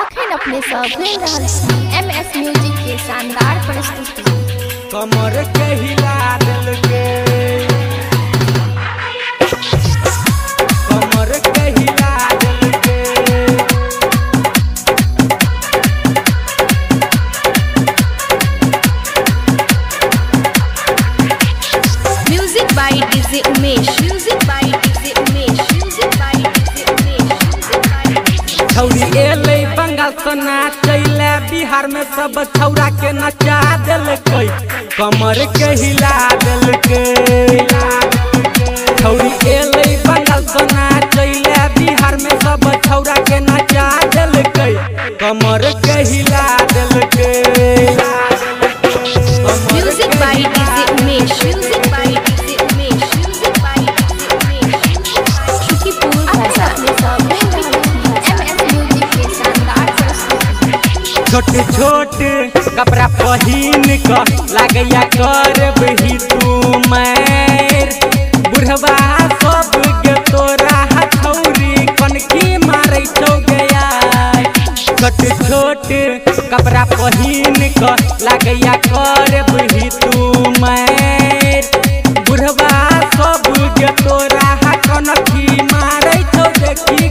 अखन अपने सब सुनि रहल छी एम एस म्यूज़िक के शानदार प्रस्तुति। कमर के हिला देलके। कमर के हिला देलके। Music by DJ Umesh music छौरी एले बंगाल से नाचैले बिहार में सब छौरा के नचा देलकै। कमर के हिला देलकै। छौरी एले बंगाल से नाचैले बिहार में सब छौरा के नचा कमर के हिला छोट छोट कपड़ा पहन क लागैया करब ही तू मैर। बुढ़वा सब के तोरा हथौरी कनकी मारै छौ गया छोट छोट कपड़ा पहन क लगैया कर ही तू मैर। बुढ़वा सब के तोरा कनकी मारै छौ देखी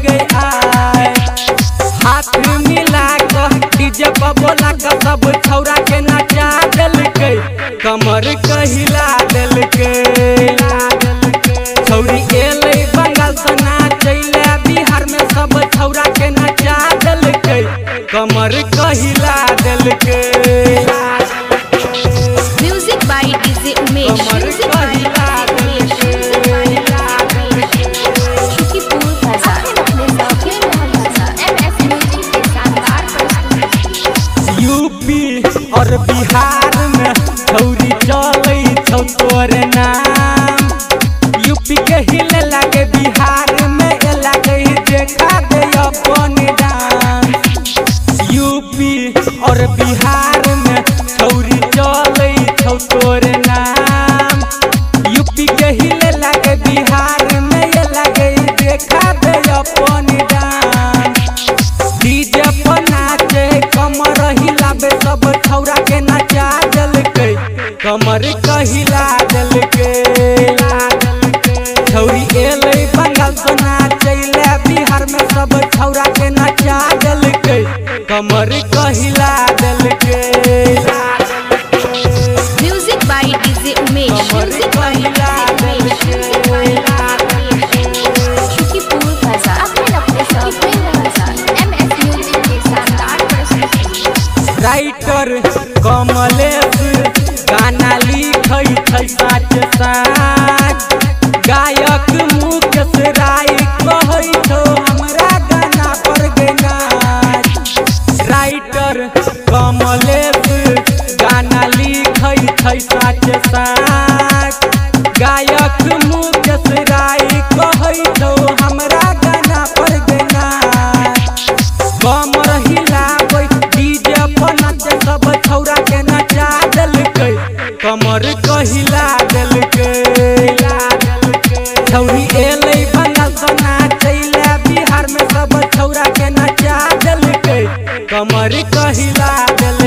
और बिहार में छौरी चलै छौ तोर नाम। यूपी के हिल लागे बिहार छौरी एलै बंगाल से नाचैले बिहार में सब छौरा के नचा देलकै। कमर के हिला देलकै म्यूज़िक बाय डीजे उमेश कमर म्यूज़िक के बाय हिला डीजे उमेश देलकै शुकीपुर भाषा एम एस म्यूज़िक के शानदार प्रस्तुति राइटर कमलेश गाना लिखै छै साच साच गायक मुकेश राय कहै छौ, हमरा गाना पर गेनाज राइटर कमलेश गाना लिखै छै साचे साच गायक कमर कहिला दिल